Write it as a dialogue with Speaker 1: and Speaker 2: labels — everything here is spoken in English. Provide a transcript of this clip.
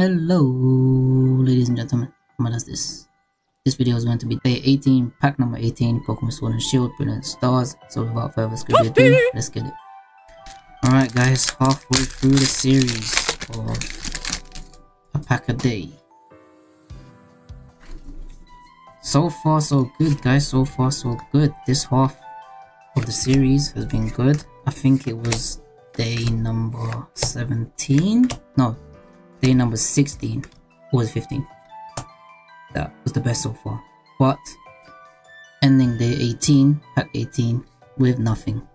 Speaker 1: Hello, ladies and gentlemen. What is this? This video is going to be day 18, pack number 18, Pokemon Sword and Shield, Brilliant Stars. So without further ado, let's get it. Alright guys, halfway through the series of a pack a day. So far so good guys, so far so good. This half of the series has been good. I think it was day number 17? No, day number 16 was 15 that was the best so far. But ending day 18 pack 18 with nothing